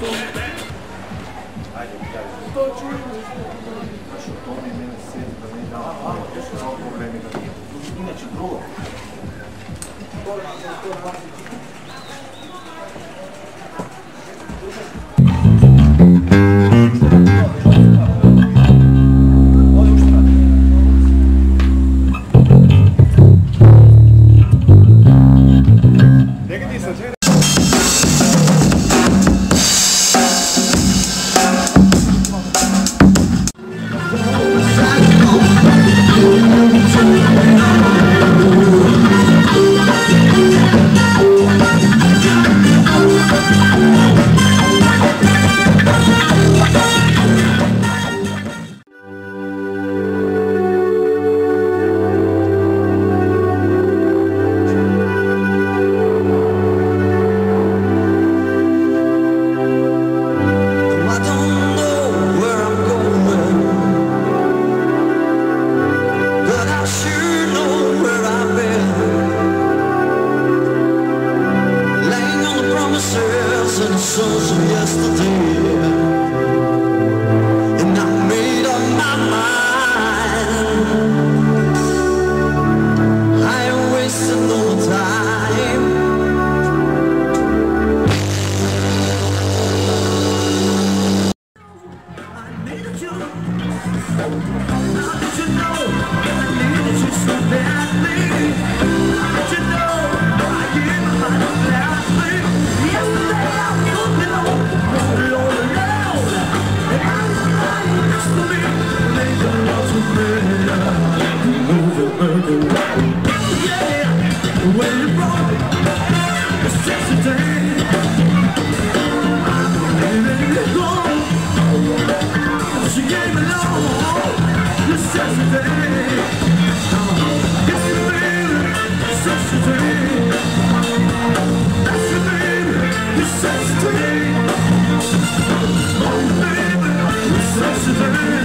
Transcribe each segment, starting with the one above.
to... Ajde, To čujem, znaš, u tome mene sjeti da ne da, malo, još drugo. Je, to souls of yesterday, necessity. Oh, baby, necessity.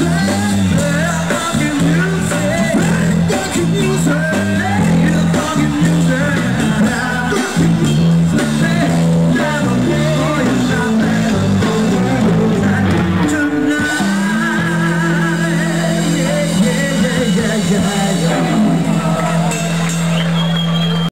Say